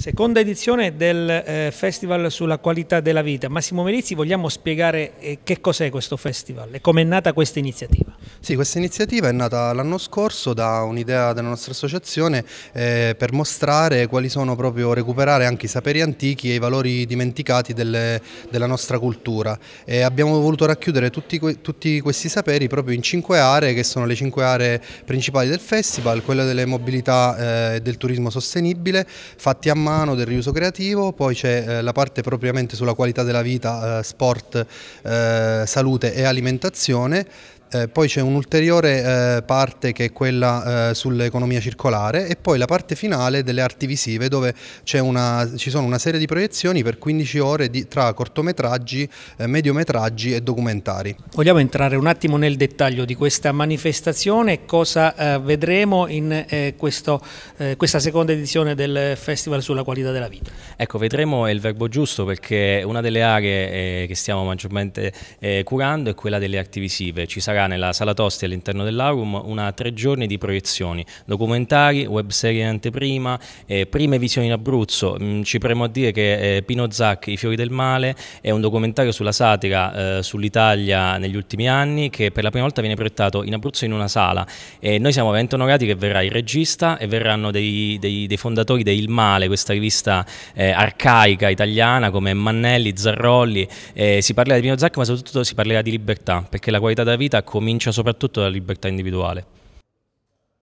Seconda edizione del eh, Festival sulla qualità della vita. Massimo Merizzi, vogliamo spiegare eh, che cos'è questo festival e come è nata questa iniziativa? Sì, questa iniziativa è nata l'anno scorso da un'idea della nostra associazione eh, per mostrare quali sono proprio, recuperare anche i saperi antichi e i valori dimenticati delle, della nostra cultura. E abbiamo voluto racchiudere tutti, tutti questi saperi proprio in cinque aree che sono le cinque aree principali del festival, quella delle mobilità e eh, del turismo sostenibile, fatti a mano mano del riuso creativo, poi c'è eh, la parte propriamente sulla qualità della vita, eh, sport, eh, salute e alimentazione, eh, poi c'è un'ulteriore eh, parte che è quella eh, sull'economia circolare e poi la parte finale delle arti visive dove una, ci sono una serie di proiezioni per 15 ore di, tra cortometraggi, eh, mediometraggi e documentari. Vogliamo entrare un attimo nel dettaglio di questa manifestazione, cosa eh, vedremo in eh, questo, questa seconda edizione del Festival sulla qualità della vita? Ecco, vedremo il verbo giusto perché una delle aree che stiamo maggiormente curando è quella delle arti visive. Ci sarà nella sala Tosti all'interno dell'Aurum una tre giorni di proiezioni, documentari, web serie in anteprima, eh, prime visioni in Abruzzo. Mm, ci premo a dire che eh, Pino Zac, I fiori del male, è un documentario sulla satira eh, sull'Italia negli ultimi anni che per la prima volta viene proiettato in Abruzzo in una sala. E noi siamo veramente onorati che verrà il regista e verranno dei, dei, dei fondatori di Il Male, questa rivista eh, arcaica italiana come Mannelli, Zarrolli. si parlerà di Pino Zac ma soprattutto si parlerà di libertà perché la qualità della vita comincia soprattutto dalla libertà individuale.